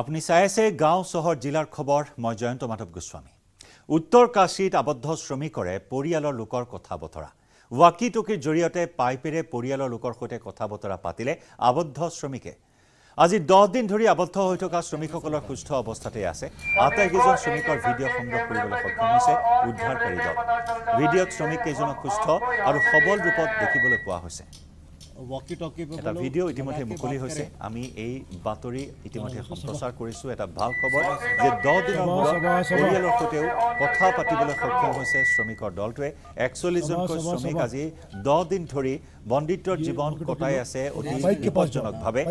আপুনি চাই আছে গাঁও চহৰ জিলাৰ খবৰ। মই জয়ন্ত মাধৱ গোস্বামী। উত্তৰ কাশীত আবদ্ধ শ্ৰমিকৰে পৰিয়ালৰ লোকৰ কথা বতৰা। ৱাকি টকিৰ জৰিয়তে পাইপেৰে পৰিয়ালৰ লোকৰ সৈতে কথা বতৰা পাতিলে আবদ্ধ শ্ৰমিকে। আজি দহ দিন ধৰি আবদ্ধ হৈ থকা শ্ৰমিকসকলৰ সুস্থ অৱস্থাতে আছে। আটাইকেইজন শ্ৰমিকৰ ভিডিঅ' সংগ্ৰহ কৰিবলৈ সক্ষম হৈছে উদ্ধাৰকাৰী দল। ভিডিঅ'ত শ্ৰমিক কেইজনক সুস্থ আৰু সবল ৰূপত দেখিবলৈ পোৱা হৈছে। এটা ভিডিঅ' ইতিমধ্যে মুকলি হৈছে আমি এই বাতৰি ইতিমধ্যে সম্প্ৰচাৰ কৰিছোঁ এটা ভাল খবৰ যে দহ দিনৰ মূৰত পৰিয়ালৰ সৈতেও কথা পাতিবলৈ সক্ষম হৈছে শ্ৰমিকৰ দলটোৱে একচল্লিছজনকৈ শ্ৰমিক আজি দহ দিন ধৰি বন্দিত্বৰ জীৱন কটাই আছে অতি বিপদজনকভাৱে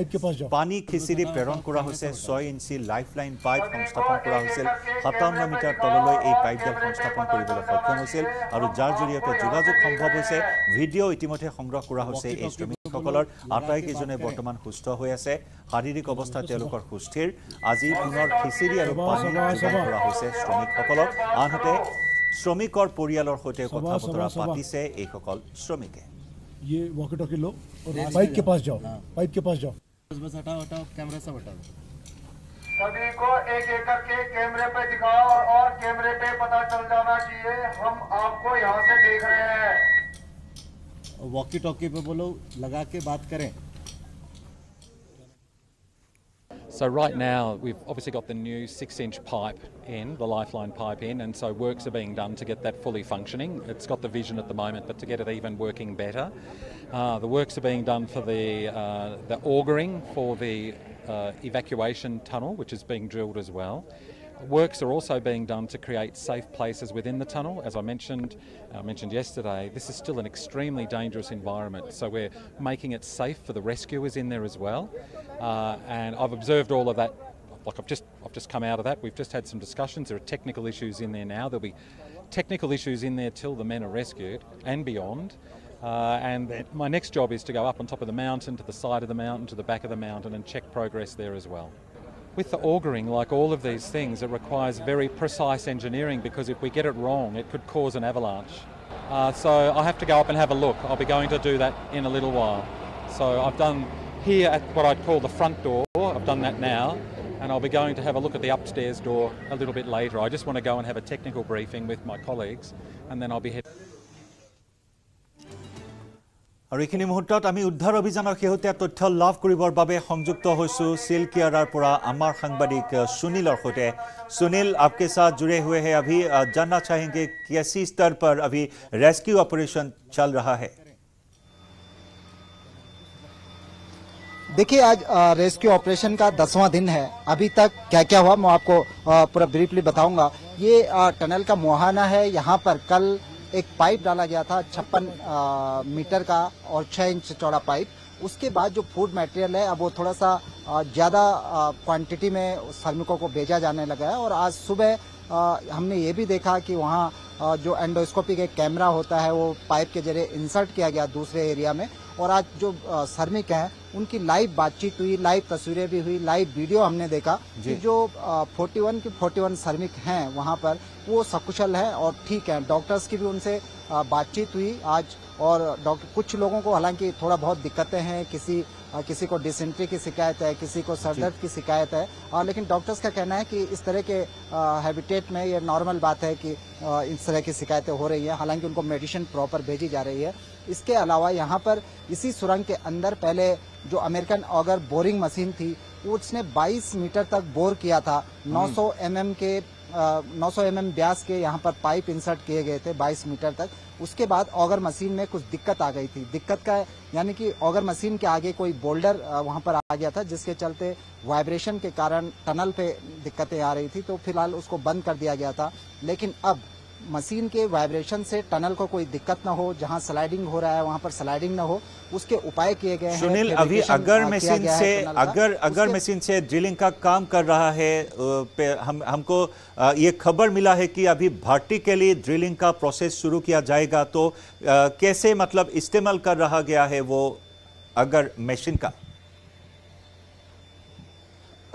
পানী খিচিৰি প্ৰেৰণ কৰা হৈছে ছয় ইঞ্চি লাইফ লাইন পাইপ সংস্থাপন কৰা হৈছিল সাতাৱন্ন মিটাৰ তললৈ এই পাইপডাল সংস্থাপন কৰিবলৈ সক্ষম হৈছিল আৰু যাৰ জৰিয়তে যোগাযোগ সম্ভৱ হৈছে ভিডিঅ' ইতিমধ্যে সংগ্ৰহ কৰা হৈছে এই শ্ৰমিক শ্ৰমিকসকলৰ আটাইকেইজনে বৰ্তমান সুস্থ হৈ আছে শাৰীৰিক অৱস্থা তেওঁলোকৰ সুস্থিৰ আজি পুনৰ খিচিৰি আৰু পানী যোগান কৰা হৈছে শ্ৰমিকসকলক আনহাতে শ্ৰমিকৰ পৰিয়ালৰ সৈতে কথা বতৰা পাতিছে এইসকল শ্ৰমিকে ये वॉकी टॉकी लो और पाइप के पास जाओ पाइप के पास जाओ बस बस हटाओ हटाओ कैमरा सब हटाओ सभी को एक एक करके कैमरे पे दिखाओ और कैमरे पे पता चल जाना चाहिए हम आपको यहाँ से देख रहे हैं वॉकी टॉकी पे बोलो लगा के बात करें So right now we've obviously got the new six-inch pipe in, the lifeline pipe in, and so works are being done to get that fully functioning. It's got the vision at the moment, but to get it even working better, uh, the works are being done for the uh, the augering for the uh, evacuation tunnel, which is being drilled as well. Works are also being done to create safe places within the tunnel. As I mentioned, I mentioned yesterday, this is still an extremely dangerous environment. So we're making it safe for the rescuers in there as well. Uh, and I've observed all of that. Like I've just, I've just come out of that. We've just had some discussions. There are technical issues in there now. There'll be technical issues in there till the men are rescued and beyond. Uh, and my next job is to go up on top of the mountain, to the side of the mountain, to the back of the mountain, and check progress there as well. With the augering, like all of these things, it requires very precise engineering because if we get it wrong, it could cause an avalanche. Uh, so I have to go up and have a look. I'll be going to do that in a little while. So I've done here at what I'd call the front door, I've done that now, and I'll be going to have a look at the upstairs door a little bit later. I just want to go and have a technical briefing with my colleagues, and then I'll be heading. আৰু এইখিনি মুহূৰ্তত আমি উদ্ধাৰ অভিযানৰ শেহতীয়া তথ্য লাভ কৰিবৰ বাবে সংযুক্ত হৈছোঁ চিল্কিয়াৰাৰ পৰা আমাৰ সাংবাদিক আ, সুনীলৰ সৈতে সুনীল आपके साथ जुड़े हुए हैं अभी अ, जानना चाहेंगे कैसी स्तर पर अभी रेस्क्यू ऑपरेशन चल रहा है देखिए आज अ, रेस्क्यू ऑपरेशन का दसवां दिन है अभी तक क्या क्या हुआ मैं आपको अ, पूरा ब्रीफली बताऊंगा ये अ, टनल का मुहाना है यहाँ पर कल एक पाइप डाला गया था, छप्पन मीटर का और छह इंच चौड़ा पाइप। उसके बाद जो फ़ूड मटेरियल है, अब वो थोड़ा सा ज़्यादा क्वांटिटी में श्रमिकों को भेजा जाने लगा है। और आज सुबह हमने ये भी देखा कि वहाँ जो एंडोस्कोपी के कैमरा होता है वो पाइप के ज़रिए इंसर्ट किया गया दूसरे एरिया में। और आज जो श्रमिक हैं उनकी लाइव बातचीत हुई लाइव तस्वीरें भी हुई लाइव वीडियो हमने देखा कि जो। फोर्टी वन की फोर्टी वन श्रमिक हैं वहाँ पर वो सकुशल हैं और ठीक है। डॉक्टर्स की भी उनसे बातचीत हुई आज और डॉक्टर कुछ लोगों को हालाँकि थोड़ा बहुत दिक्कतें हैं किसी किसी को डिसेंट्री की शिकायत है किसी को सर दर्द की शिकायत है अ, लेकिन डॉक्टर्स का कहना है कि इस तरह के हैबिटेट में ये नॉर्मल बात है कि इस तरह की शिकायतें हो रही है। हालाँकि उनको मेडिसिन प्रॉपर भेजी जा रही है। इसके अलावा यहाँ पर इसी सुरंग के अंदर पहले जो अमेरिकन ऑगर बोरिंग मशीन थी उसने 22 मीटर तक बोर किया था 900 एमएम के अ, 900 एमएम व्यास के यहाँ पर पाइप इंसर्ट किए गए थे 22 मीटर तक। उसके बाद ऑगर मशीन में कुछ दिक्कत आ गई थी। दिक्कत का यानी कि ऑगर मशीन के आगे कोई बोल्डर वहाँ पर आ गया था जिसके चलते वाइब्रेशन के कारण टनल पे दिक्कतें आ रही थी। तो फ़िलहाल उसको बंद कर दिया गया था। लेकिन अब मशीन के वाइब्रेशन से टनल को कोई दिक्कत ना हो जहाँ स्लाइडिंग हो रहा है वहाँ पर स्लाइडिंग ना हो उसके उपाय किए गए हैं। सुनील अभी अगर मशीन से अगर अगर मशीन से ड्रिलिंग का काम कर रहा है पे हम हमको ये खबर मिला है कि अभी भर्ती के लिए ड्रिलिंग का प्रोसेस शुरू किया जाएगा तो कैसे मतलब इस्तेमाल कर रहा गया है वो अगर मशीन का?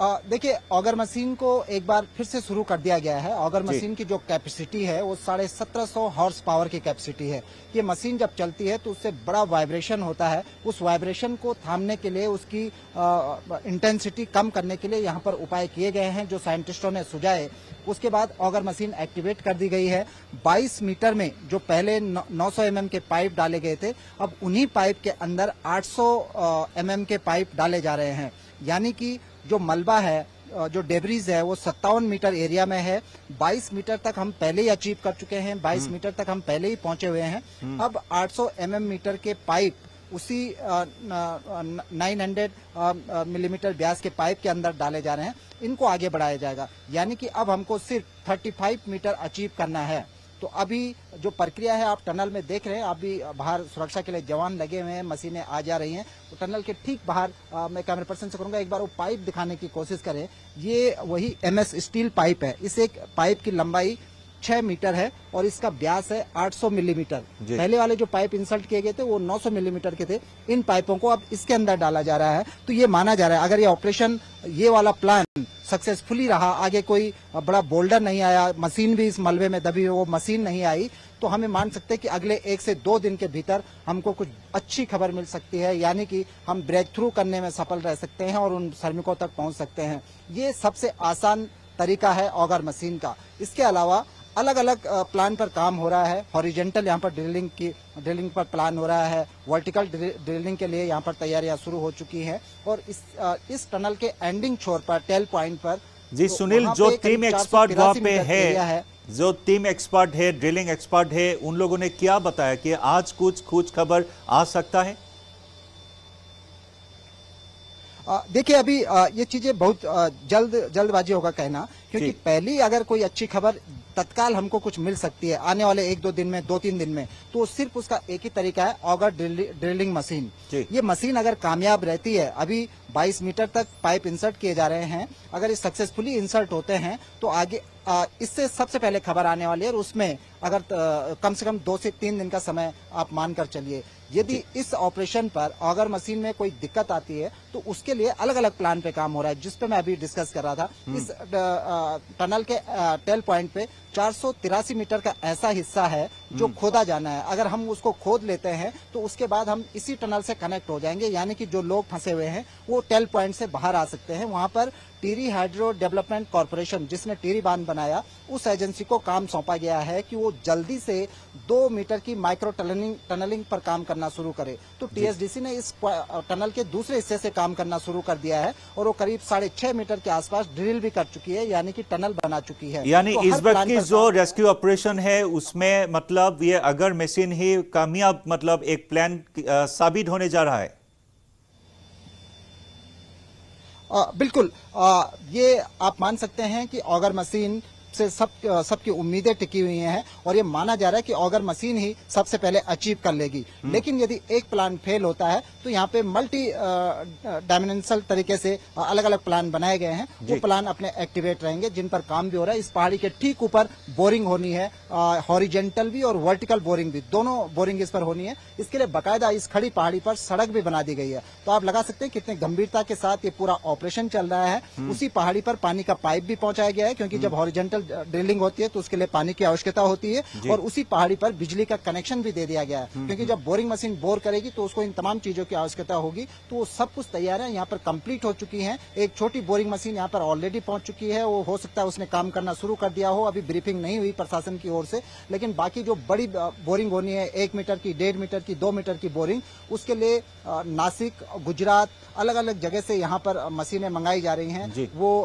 देखिए ऑगर मशीन को एक बार फिर से शुरू कर दिया गया है। ऑगर मशीन की जो कैपेसिटी है वो साढ़े सत्रह सौ हॉर्स पावर की कैपेसिटी है। ये मशीन जब चलती है तो उससे बड़ा वाइब्रेशन होता है। उस वाइब्रेशन को थामने के लिए उसकी इंटेंसिटी कम करने के लिए यहाँ पर उपाय किए गए हैं जो साइंटिस्टों ने सुझाए। उसके बाद ऑगर मशीन एक्टिवेट कर दी गई है। 22 मीटर में जो पहले 900 एमएम के पाइप डाले गए थे अब उन्हीं पाइप के अंदर 800 एमएम के पाइप डाले जा रहे हैं। यानी कि जो मलबा है जो डेबरीज है वो सत्तावन मीटर एरिया में है। 22 मीटर तक हम पहले ही अचीव कर चुके हैं। 22 मीटर तक हम पहले ही पहुँचे हुए हैं। अब 800 एमएम मीटर के पाइप उसी नाइन हंड्रेड मिलीमीटर व्यास के पाइप के अंदर डाले जा रहे हैं। इनको आगे बढ़ाया जाएगा। यानी कि अब हमको सिर्फ़ 35 मीटर अचीव करना है। तो अभी जो प्रक्रिया है, आप टनल में देख रहे हैं, आप भी बाहर सुरक्षा के लिए जवान लगे हुए हैं, मशीनें आ जा रही हैं। तो टनल के ठीक बाहर मैं कैमरा पर्सन से करूँगा, एक बार वो पाइप दिखाने की कोशिश करें। ये वही एमएस स्टील पाइप है। इस एक पाइप की लंबाई छह मीटर है और इसका व्यास है 800 मिलीमीटर। पहले वाले जो पाइप इंसल्ट किए गए थे वो 900 मिलीमीटर के थे। इन पाइपों को अब इसके अंदर डाला जा रहा है। तो ये माना जा रहा है अगर ये ऑपरेशन ये वाला प्लान सक्सेसफुली रहा आगे कोई बड़ा बोल्डर नहीं आया मशीन भी इस मलबे में दबी वो मशीन नहीं आई तो हमें मान सकते हैं कि अगले एक से दो दिन के भीतर हमको कुछ अच्छी खबर मिल सकती है यानी कि हम ब्रेक थ्रू करने में सफल रह सकते हैं और उन श्रमिकों तक पहुँच सकते हैं। ये सबसे आसान तरीका है ऑगर मशीन का। इसके अलावा अलग अलग प्लान पर काम हो रहा है। हॉरिजेंटल यहाँ पर ड्रिलिंग की ड्रिलिंग पर प्लान हो रहा है। वर्टिकल ड्रिलिंग के लिए यहाँ पर तैयारियाँ शुरू हो चुकी हैं। और इस इस टनल के एंडिंग छोर पर टेल पॉइंट पर जी तो सुनील जो टीम एक्सपर्ट वहाँ पे एरिया है जो टीम एक्सपर्ट है ड्रिलिंग एक्सपर्ट है उन लोगों ने क्या बताया कि आज कुछ कुछ खबर आ सकता है? देखिए अभी ये चीज़ें बहुत जल्द जल्दबाजी होगा कहना क्योंकि पहली अगर कोई अच्छी खबर तत्काल हमको कुछ मिल सकती है। आने वाले एक दो दिन में दो तीन दिन में। तो सिर्फ़ उसका एक ही तरीका है ऑगर ड्रिलिंग मशीन ये मशीन अगर कामयाब रहती है अभी 22 मीटर तक पाइप इंसर्ट किए जा रहे हैं। अगर ये सक्सेसफुली इंसर्ट होते हैं तो आगे इससे सबसे पहले खबर आने वाली है और उसमें अगर कम से कम दो से तीन दिन का समय आप मानकर चलिए। यदि इस ऑपरेशन पर अगर मशीन में कोई दिक्कत आती है तो उसके लिए अलग अलग प्लान पे काम हो रहा है जिस पे मैं अभी डिस्कस कर रहा था। इस अ, अ, टनल के टेल पॉइंट पे चार सौ तिरासी मीटर का ऐसा हिस्सा है जो खोदा जाना है। अगर हम उसको खोद लेते हैं तो उसके बाद हम इसी टनल से कनेक्ट हो जाएँगे। यानी कि जो लोग फंसे हुए हैं वो टेल पॉइंट से बाहर आ सकते हैं। वहाँ पर टीरी हाइड्रो डेवलपमेंट कॉरपोरेशन जिसने टीरी बाँध बनाया उस एजेंसी को काम सौंपा गया है कि वो जल्दी से दो मीटर की माइक्रो टनलिंग टनलिंग पर काम करना शुरू करे। तो टीएसडीसी ने इस टनल के दूसरे हिस्से से काम करना शुरू कर दिया है और वो करीब साढ़े छह मीटर के आसपास ड्रिल भी कर चुकी है यानी कि टनल बना चुकी है। यानी तो इस वक्त की जो रेस्क्यू ऑपरेशन है उसमें मतलब ये अगर मशीन ही कामयाब मतलब एक प्लान साबित होने जा रहा है। आ, बिल्कुल। आ, ये आप मान सकते हैं कि ऑगर मशीन से सब सबकी उम्मीदें टिकी हुई हैं और ये माना जा रहा है कि ऑगर मशीन ही सबसे पहले अचीव कर लेगी। लेकिन यदि एक प्लान फेल होता है तो यहाँ पे मल्टी डायमेंशनल तरीके से अलग अलग प्लान बनाए गए हैं। वो प्लान अपने एक्टिवेट रहेंगे जिन पर काम भी हो रहा है। इस पहाड़ी के ठीक ऊपर बोरिंग होनी है हॉरिजेंटल भी और वर्टिकल बोरिंग भी। दोनों बोरिंग इस पर होनी है। इसके लिए बाकायदा इस खड़ी पहाड़ी पर सड़क भी बना दी गई है। तो आप लगा सकते हैं कितने गंभीरता के साथ ये पूरा ऑपरेशन चल रहा है। उसी पहाड़ी पर पानी का पाइप भी पहुँचाया गया है क्योंकि जब हॉरिजेंटल ड्रिलिंग होती है तो उसके लिए पानी की आवश्यकता होती है और उसी पहाड़ी पर बिजली का कनेक्शन भी दे दिया गया है। क्योंकि जब बोरिंग मशीन बोर करेगी तो उसको इन तमाम चीज़ों की आवश्यकता होगी। तो वो सब कुछ तैयार है यहाँ पर कंप्लीट हो चुकी है। एक छोटी बोरिंग मशीन यहाँ पर ऑलरेडी पहुँच चुकी है। वो हो सकता है उसने काम करना शुरू कर दिया हो। अभी ब्रीफिंग नहीं हुई प्रशासन की ओर से। लेकिन बाकी जो बड़ी बोरिंग होनी है एक मीटर की डेढ़ मीटर की दो मीटर की बोरिंग उसके लिए नासिक गुजरात अलग अलग जगह से यहाँ पर मशीनें मंगाई जा रही हैं। वो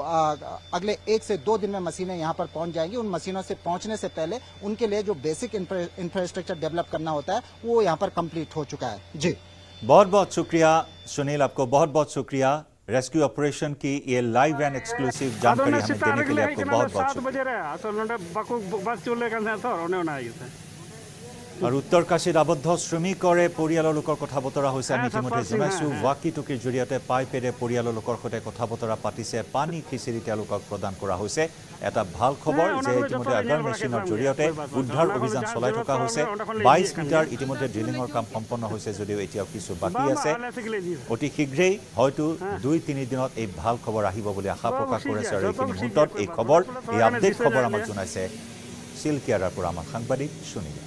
अगले एक से दो दिन में मशीनें यहाँ पर पहुँच जाएँगी। उन मशीनों से पहुँचने से पहले उनके लिए जो बेसिक इंफ्रास्ट्रक्चर डेवलप करना होता है वो यहाँ पर कंप्लीट हो चुका है। जी। बहुत बहुत शुक्रिया सुनील आपको। बहुत बहुत शुक्रिया। रेस्क्यू ऑपरेशन की ये लाइव एंड एक्सक्लूसिव जानकारी हमें देने के लिए आपको बहुत बहुत शुक्रिया আৰু উত্তৰ কাশীত আবদ্ধ শ্ৰমিকৰে পৰিয়ালৰ লোকৰ কথা বতৰা হৈছে। আমি ইতিমধ্যে জনাইছোঁ ৱাকি টকিৰ জৰিয়তে পাইপেৰে পৰিয়ালৰ লোকৰ সৈতে কথা বতৰা পাতিছে পানী খিচিৰি তেওঁলোকক প্ৰদান কৰা হৈছে। এটা ভাল খবৰ যে ইতিমধ্যে আগাৰ মেচিনৰ জৰিয়তে উদ্ধাৰ অভিযান চলাই থকা হৈছে। বাইছ মিটাৰ ইতিমধ্যে ড্ৰিলিঙৰ কাম সম্পন্ন হৈছে যদিও এতিয়াও কিছু বাকী আছে। অতি শীঘ্ৰেই হয়তো দুই তিনি দিনত এই ভাল খবৰ আহিব বুলি আশা প্ৰকাশ কৰিছে আৰু এইখিনি মুহূৰ্তত এই খবৰ এই আপডেট খবৰ আমাক জনাইছে। চিলকিয়াৰাৰ পৰা আমাৰ সাংবাদিক সুনীল।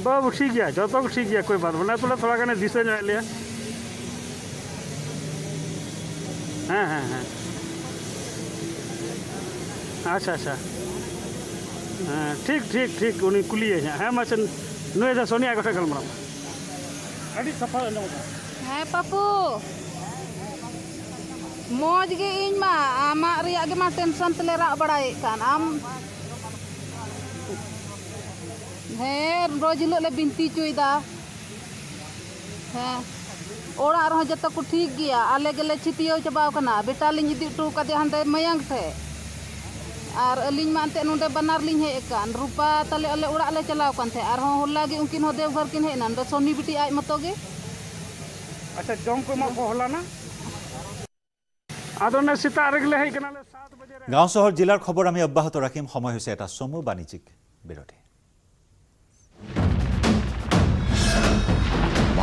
बाबू, ठीक है जो तक ठीक है, कोई बात बना तुला तो थोड़ा कने दिशा जा लिया। हाँ हाँ हाँ। अच्छा अच्छा। हाँ, ठीक ठीक ठीक, उन्हें कुली है। हाँ मैसे नुए जा सोनिया कथा गलम सफ़ा है, पापू। मौज के इन मा, आमा रिया के मा टेंशन तले रा बड़ा एक आम ᱦᱮᱸ ᱨᱳᱡ ᱦᱤᱞᱳᱜ ᱞᱮ ᱵᱤᱱᱛᱤ ᱦᱚᱪᱚᱭᱮᱫᱟ ᱦᱮᱸ ᱚᱲᱟᱜ ᱨᱮᱦᱚᱸ ᱡᱚᱛᱚ ᱠᱚ ᱴᱷᱤᱠ ᱜᱮᱭᱟ ᱟᱞᱮ ᱜᱮᱞᱮ ᱪᱷᱤᱛᱤᱭᱟᱹᱣ ᱪᱟᱵᱟᱣ ᱠᱟᱱᱟ ᱵᱮᱴᱟ ᱞᱤᱧ ᱤᱫᱤ ᱦᱚᱴᱚ ᱠᱟᱫᱮᱭᱟ ᱦᱟᱸᱰᱮ ᱢᱟᱭᱟᱝ ᱴᱷᱮᱡ ᱟᱨ ᱟᱹᱞᱤᱧ ᱢᱟ ᱮᱱᱛᱮᱫ ᱱᱚᱰᱮ ᱵᱟᱱᱟᱨ ᱞᱤᱧ ᱦᱮᱡ ᱟᱠᱟᱱ ᱨᱩᱯᱟ ᱛᱟᱞᱮ ᱟᱞᱮ ᱚᱲᱟᱜ ᱞᱮ ᱪᱟᱞᱟᱣ ᱠᱟᱱ ᱛᱟᱦᱮᱸᱫ ᱟᱨᱦᱚᱸ ᱦᱚᱞᱟ ᱜᱮ ᱩᱱᱠᱤᱱ ᱦᱚᱸ ᱫᱮᱣᱜᱷᱚᱨ ᱠᱤᱱ ᱦᱮᱡ ᱮᱱᱟ ᱱᱚᱰᱮ ᱥᱚᱱᱤ ᱵᱤᱴᱤ ᱟᱡ ᱢᱚᱛᱚ ᱜᱮ ᱟᱪᱪᱷᱟ ᱡᱚᱢ ᱠᱚ ᱮᱢᱟ ᱠᱚ ᱦᱚᱞᱟᱱᱟ ᱟᱫᱚ ᱚᱱᱮ ᱥᱮᱛᱟᱜ ᱨᱮᱜᱮᱞᱮ ᱦᱮᱡ ᱠᱟᱱᱟᱞᱮ সাত বাজে রে গাঁও চহৰ জিলাৰ খবৰ আমি অব্যাহত ৰাখিম সময় হৈছে এটা চমু বাণিজ্যিক বিৰতি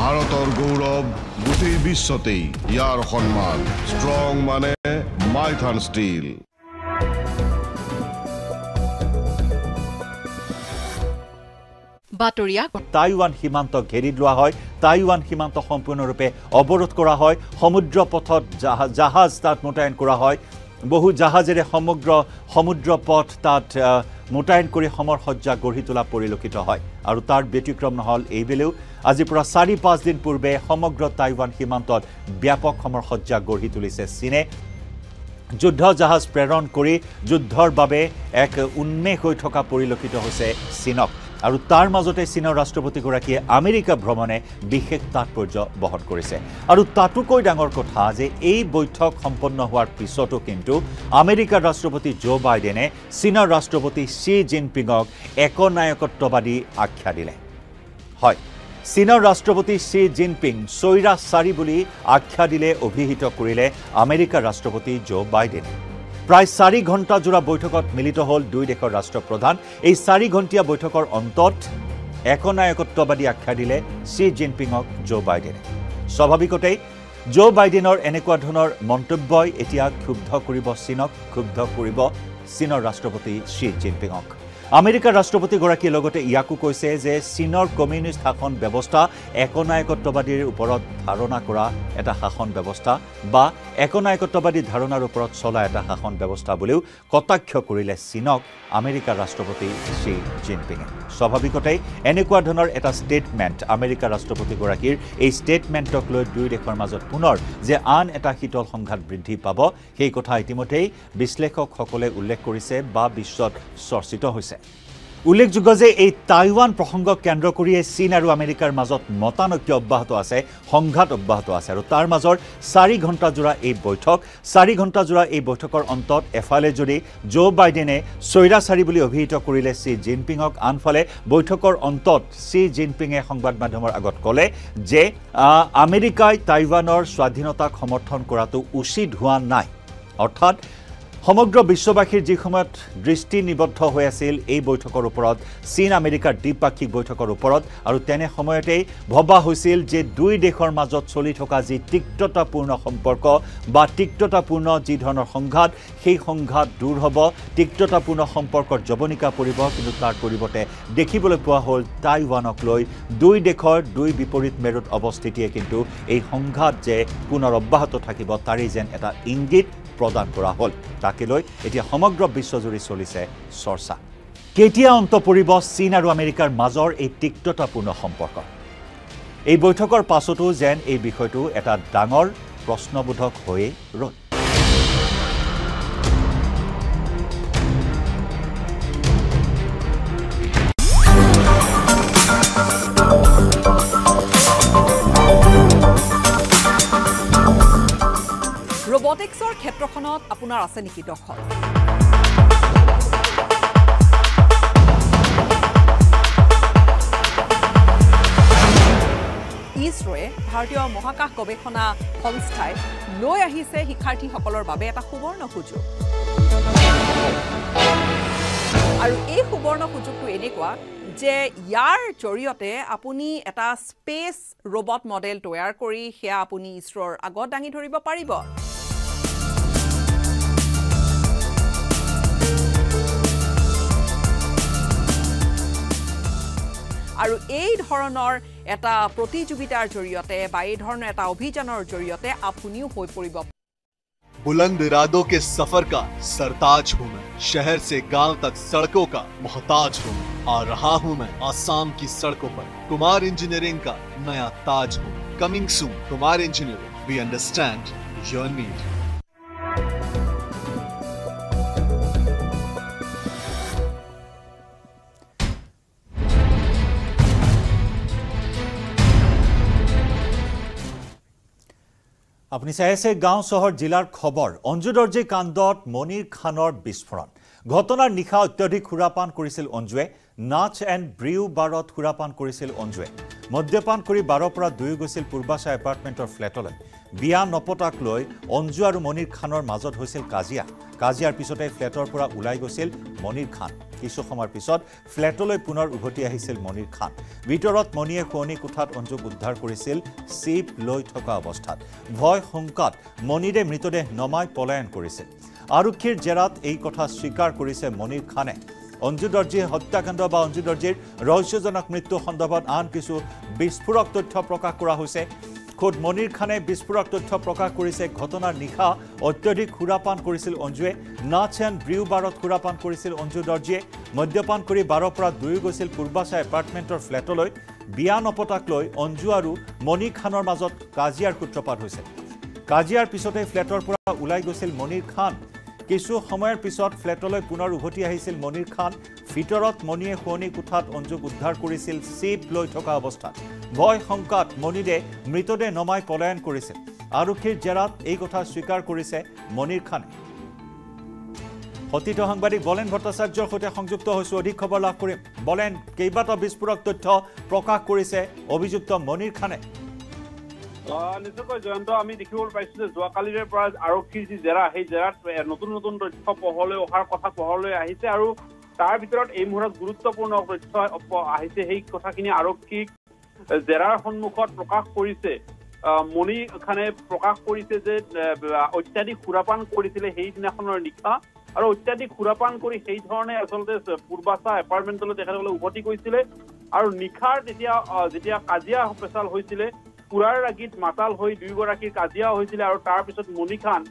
ভাৰতৰ গৌৰৱ গোটেই বিশ্বতেই। ইয়াৰ সন্মান ষ্ট্ৰং মানে মাইথান ষ্টীল। বাতৰিয়া টাইৱান সীমান্ত ঘেৰি লোৱা হয়। টাইৱান সীমান্ত সম্পূৰ্ণৰূপে অৱৰোধ কৰা হয়। সমুদ্ৰ পথত জাহা- জাহাজ তাত মোতায়েন কৰা হয়। বহু জাহাজেৰে সমগ্ৰ সমুদ্ৰ পথ তাত মোতায়েন কৰি সমৰ সজ্জা গঢ়ি তোলা পৰিলক্ষিত হয়। আৰু তাৰ ব্যতিক্ৰম নহ'ল এইবেলেও আজিৰ পৰা চাৰি পাঁচদিন পূৰ্বে সমগ্ৰ টাইৱান সীমান্তত ব্যাপক সমৰ সজ্জা গঢ়ি তুলিছে চীনে। যুদ্ধ জাহাজ প্ৰেৰণ কৰি যুদ্ধৰ বাবে এক উন্মেষ হৈ থকা পৰিলক্ষিত হৈছে চীনক। আৰু তাৰ মাজতে চীনৰ ৰাষ্ট্ৰপতিগৰাকীয়ে আমেৰিকা ভ্ৰমণে বিশেষ তাৎপৰ্য বহন কৰিছে। আৰু তাতোকৈ ডাঙৰ কথা যে এই বৈঠক সম্পন্ন হোৱাৰ পিছতো কিন্তু আমেৰিকাৰ ৰাষ্ট্ৰপতি জো বাইডেনে চীনৰ ৰাষ্ট্ৰপতি শ্বি জিনপিঙক একনায়কত্ববাদী আখ্যা দিলে। হয় চীনৰ ৰাষ্ট্ৰপতি শ্বি জিনপিং চৈৰাচাৰী বুলি আখ্যা দিলে অভিহিত কৰিলে আমেৰিকাৰ ৰাষ্ট্ৰপতি জো বাইডেনে প্ৰায় চাৰি ঘণ্টাজোৰা বৈঠকত মিলিত হ'ল দুই দেশৰ ৰাষ্ট্ৰপ্ৰধান। এই চাৰি ঘণ্টীয়া বৈঠকৰ অন্তত একনায়কত্ববাদী আখ্যা দিলে শ্বি জিনপিঙক জো বাইডেনে স্বাভাৱিকতেই জো বাইডেনৰ এনেকুৱা ধৰণৰ মন্তব্যই এতিয়া ক্ষুব্ধ কৰিব চীনক ক্ষুব্ধ কৰিব চীনৰ ৰাষ্ট্ৰপতি শ্বি জিনপিঙক আমেৰিকাৰ ৰাষ্ট্ৰপতিগৰাকীয়ে লগতে ইয়াকো কৈছে যে চীনৰ কমিউনিষ্ট শাসন ব্যৱস্থা একনায়কত্ববাদীৰ ওপৰত ধাৰণা কৰা এটা শাসন ব্যৱস্থা বা একনায়কত্ববাদী ধাৰণাৰ ওপৰত চলা এটা শাসন ব্যৱস্থা বুলিও কটাক্ষ কৰিলে চীনক আমেৰিকাৰ ৰাষ্ট্ৰপতি শ্বি জিনপিঙে। স্বাভাৱিকতেই এনেকুৱা ধৰণৰ এটা ষ্টেটমেণ্ট আমেৰিকাৰ ৰাষ্ট্ৰপতিগৰাকীৰ এই ষ্টেটমেণ্টক লৈ দুই দেশৰ মাজত পুনৰ যে আন এটা শীতল সংঘাত বৃদ্ধি পাব সেই কথা ইতিমধ্যেই বিশ্লেষকসকলে উল্লেখ কৰিছে বা বিশ্বত চৰ্চিত হৈছে। উল্লেখযোগ্য যে এই টাইৱান প্ৰসংগক কেন্দ্ৰ কৰিয়ে চীন আৰু আমেৰিকাৰ মাজত মতানৈক্য অব্যাহত আছে সংঘাত অব্যাহত আছে আৰু তাৰ মাজৰ চাৰি ঘণ্টাজোৰা এই বৈঠক চাৰি ঘণ্টাজোৰা এই বৈঠকৰ অন্তত এফালে যদি জো বাইডেনে চৈৰাচাৰী বুলি অভিহিত কৰিলে শ্বি জিনপিঙক আনফালে বৈঠকৰ অন্তত শ্বি জিনপিঙে সংবাদ মাধ্যমৰ আগত ক'লে যে আমেৰিকাই টাইৱানৰ স্বাধীনতাক সমৰ্থন কৰাটো উচিত হোৱা নাই। অৰ্থাৎ সমগ্ৰ বিশ্ববাসীৰ যি সময়ত দৃষ্টি নিবদ্ধ হৈ আছিল এই বৈঠকৰ ওপৰত চীন আমেৰিকাৰ দ্বিপাক্ষিক বৈঠকৰ ওপৰত আৰু তেনে সময়তেই ভবা হৈছিল যে দুই দেশৰ মাজত চলি থকা যি তিক্ততাপূৰ্ণ সম্পৰ্ক বা তিক্ততাপূৰ্ণ যি ধৰণৰ সংঘাত সেই সংঘাত দূৰ হ'ব তিক্ততাপূৰ্ণ সম্পৰ্কৰ জৱনিকা পৰিব কিন্তু তাৰ পৰিৱৰ্তে দেখিবলৈ পোৱা হ'ল টাইৱানক লৈ দুই দেশৰ দুই বিপৰীত মেৰুত অৱস্থিতিয়ে কিন্তু এই সংঘাত যে পুনৰ অব্যাহত থাকিব তাৰেই যেন এটা ইংগিত প্ৰদান কৰা হ'ল। তাকে লৈ এতিয়া সমগ্ৰ বিশ্বজুৰি চলিছে চৰ্চা। কেতিয়া অন্ত পৰিব চীন আৰু আমেৰিকাৰ মাজৰ এই তিক্ততাপূৰ্ণ সম্পৰ্ক? এই বৈঠকৰ পাছতো যেন এই বিষয়টো এটা ডাঙৰ প্ৰশ্নবোধক হৈয়ে ৰ'ল। ৰবটিক্সৰ ক্ষেত্ৰখনত আপোনাৰ আছে নেকি দখল? ইছৰোৱে ভাৰতীয় মহাকাশ গৱেষণা সংস্থাই লৈ আহিছে শিক্ষাৰ্থীসকলৰ বাবে এটা সুবৰ্ণ সুযোগ। আৰু এই সুবৰ্ণ সুযোগটো এনেকুৱা যে ইয়াৰ জৰিয়তে আপুনি এটা স্পেচ ৰবট মডেল তৈয়াৰ কৰি সেয়া আপুনি ইছৰোৰ আগত দাঙি ধৰিব পাৰিব। আৰু এই ধৰণৰ এটা প্ৰতিযোগিতাৰ জৰিয়তে বা এই ধৰণৰ এটা অভিযানৰ জৰিয়তে আপুনিও হৈ পৰিব बुलंद इरादों के सफर का सरताज हूँ मैं शहर से गांव तक सड़कों का मोहताज हूँ मैं आ रहा हूँ मैं आसाम की सड़कों पर कुमार इंजीनियरिंग का नया ताज हूँ coming soon Kumar engineering we understand your need আপুনি চাই আছে গাঁও চহৰ জিলাৰ খবৰ। অঞ্জু দৰ্জী কাণ্ডত মনিৰ খানৰ বিস্ফোৰণ। ঘটনাৰ নিশা অত্যধিক সুৰাপান কৰিছিল অঞ্জুৱে। নাচ এণ্ড ব্ৰিউ বাৰত সুৰাপান কৰিছিল অঞ্জুৱে। মদ্যপান কৰি বাৰৰ পৰা দুয়ো গৈছিল পূৰ্বাশা এপাৰ্টমেণ্টৰ ফ্লেটলৈ। বিয়া নপতাক লৈ অঞ্জু আৰু মনিৰ খানৰ মাজত হৈছিল কাজিয়া। কাজিয়াৰ পিছতে ফ্লেটৰ পৰা ওলাই গৈছিল মনিৰ খান। কিছু সময়ৰ পিছত ফ্লেটলৈ পুনৰ উভতি আহিছিল মনিৰ খান। ভিতৰত মণিয়ে শোৱনি কোঠাত অঞ্জুক উদ্ধাৰ কৰিছিল চিপ লৈ থকা অৱস্থাত। ভয় শংকাত মণিৰে মৃতদেহ নমাই পলায়ন কৰিছিল। আৰক্ষীৰ জেৰাত এই কথা স্বীকাৰ কৰিছে মনিৰ খানে। অঞ্জু দৰ্জীৰ হত্যাকাণ্ড বা অঞ্জু দৰ্জীৰ ৰহস্যজনক মৃত্যু সন্দৰ্ভত আন কিছু বিস্ফোৰক তথ্য প্ৰকাশ কৰা হৈছে। খোদ মনিৰ খানে বিস্ফোৰক তথ্য প্ৰকাশ কৰিছে। ঘটনাৰ নিশা অত্যধিক সুৰাপান কৰিছিল অঞ্জুৱে। নাচ এণ্ড ব্ৰিউ বাৰত সুৰাপান কৰিছিল অঞ্জু দৰ্জীয়ে। মদ্যপান কৰি বাৰৰ পৰা দুয়ো গৈছিল পূৰ্বাশা এপাৰ্টমেণ্টৰ ফ্লেটলৈ। বিয়া নপতাক লৈ অঞ্জু আৰু মণি খানৰ মাজত কাজিয়াৰ সূত্ৰপাত হৈছে। কাজিয়াৰ পিছতে ফ্লেটৰ পৰা ওলাই গৈছিল মনিৰ খান। কিছু সময়ৰ পিছত ফ্লেটলৈ পুনৰ উভতি আহিছিল মনিৰ খান। ভিতৰত মণিয়ে শোৱনি কোঠাত অঞ্জুক উদ্ধাৰ কৰিছিল চিপ লৈ থকা অৱস্থাত। ভয় শংকাত মণিৰে মৃতদেহ নমাই পলায়ন কৰিছিল। আৰক্ষীৰ জেৰাত এই কথা স্বীকাৰ কৰিছে মনিৰ খানে। সতীৰ্থ সাংবাদিক বলেন ভট্টাচাৰ্যৰ সৈতে সংযুক্ত হৈছোঁ অধিক খবৰ লাভ কৰিম। বলেন কেইবাটাও বিস্ফোৰক তথ্য প্ৰকাশ কৰিছে অভিযুক্ত মনিৰ খানে। নিশ্চয়কৈ জয়ন্ত আমি দেখিবলৈ পাইছো যে যোৱাকালিৰে পৰা আৰক্ষীৰ যি জেৰা সেই জেৰাত নতুন নতুন তথ্য পোহৰলৈ অহাৰ কথা পোহৰলৈ আহিছে আৰু তাৰ ভিতৰত এই মুহূৰ্তত গুৰুত্বপূৰ্ণ তথ্য আহিছে। সেই কথাখিনি আৰক্ষীক জেৰাৰ সন্মুখত প্ৰকাশ কৰিছে। মণি খানে প্ৰকাশ কৰিছে যে অত্যাধিক সুৰাপান কৰিছিলে সেইদিনাখনৰ নিশা। আৰু অত্যাধিক সুৰাপান কৰি সেই ধৰণে আচলতে পূৰ্বাচা এপাৰ্টমেণ্টলৈ তেখেতসকলে উভতি গৈছিলে। আৰু নিশাৰ তেতিয়া যেতিয়া কাজিয়া পেচাল হৈছিলে পুৰাৰ ৰাগীত মাতাল হৈ দুয়োগৰাকীৰ কাজিয়া হৈছিলে আৰু তাৰ পিছত মণি খান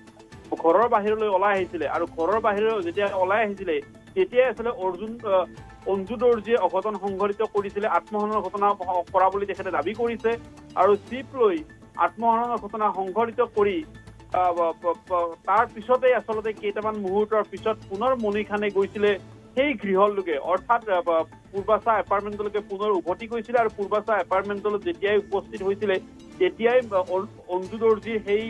ঘৰৰ বাহিৰলৈ ওলাই আহিছিলে। আৰু ঘৰৰ বাহিৰলৈ যেতিয়া ওলাই আহিছিলে তেতিয়াই আচলতে অৰ্জুন অঞ্জু দৰ্জীয়ে অঘটন সংঘটিত কৰিছিলে আত্মহৰণৰ ঘটনা কৰা বুলি তেখেতে দাবী কৰিছে। আৰু চিপ লৈ আত্মহৰণৰ ঘটনা সংঘটিত কৰি তাৰ পিছতেই আচলতে কেইটামান মুহূৰ্তৰ পিছত পুনৰ মণি খানে গৈছিলে সেই গৃহলৈকে অৰ্থাৎ পূৰ্বাচা এপাৰ্টমেণ্টলৈকে পুনৰ উভতি গৈছিলে আৰু পূৰ্বাচা এপাৰ্টমেণ্টলৈ যেতিয়াই উপস্থিত হৈছিলে তেতিয়াই আহ, অ- অঞ্জু দৰ্জীৰ সেই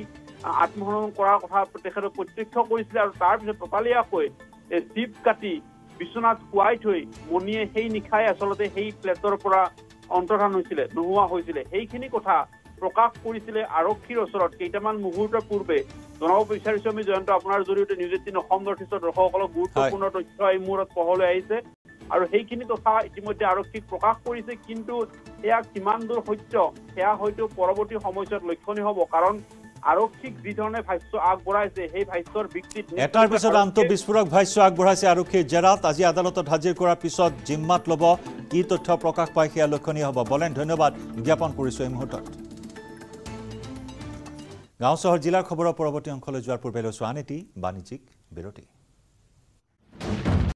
আত্মহনন কৰাৰ কথা তেখেতে প্ৰত্যক্ষ কৰিছিলে আৰু তাৰ পিছত ততালীয়াকৈ এই চিপ কাটি বিচনাত শুৱাই থৈ মণিয়ে সেই নিশাই আচলতে সেই ফ্লেটৰ পৰা অন্তৰ্ধান হৈছিলে নোহোৱা হৈছিলে। সেইখিনি কথা প্ৰকাশ কৰিছিলে আৰক্ষীৰ ওচৰত। কেইটামান মুহূৰ্তৰ পূৰ্বে জনাব বিচাৰিছো আমি জয়ন্ত আপোনাৰ জৰিয়তে নিউজ এইটিন অসম নৰ্থ ইষ্টৰ দৰ্শকসকলক গুৰুত্বপূৰ্ণ তথ্য এই মুহূৰ্তত পোহৰলৈ আহিছে। আৰু সেইখিনি কথা ইতিমধ্যে আৰক্ষীক প্ৰকাশ কৰিছে কিন্তু এয়া কিমান দূৰ সত্য সেয়া হয়তো পৰৱৰ্তী সময়ছোৱাত লক্ষণীয় হ'ব কাৰণ আৰক্ষীক যি ধৰণে ভাষ্য আগবঢ়াইছে সেই ভাষ্যৰ ভিত্তিত এটাৰ পিছত আনটো বিস্ফোৰক ভাষ্য আগবঢ়াইছে আৰক্ষীৰ জেৰাত আজি আদালতত হাজিৰ কৰাৰ পিছত জিম্মাত ল'ব কি তথ্য প্ৰকাশ পায় সেয়া লক্ষণীয় হ'ব। বলেন ধন্যবাদ জ্ঞাপন কৰিছোঁ এই মুহূৰ্তত। গাঁও চহৰ জিলাৰ খবৰৰ পৰৱৰ্তী অংশলৈ যোৱাৰ পূৰ্বে লৈছোঁ আন এটি বাণিজ্যিক বিৰতি।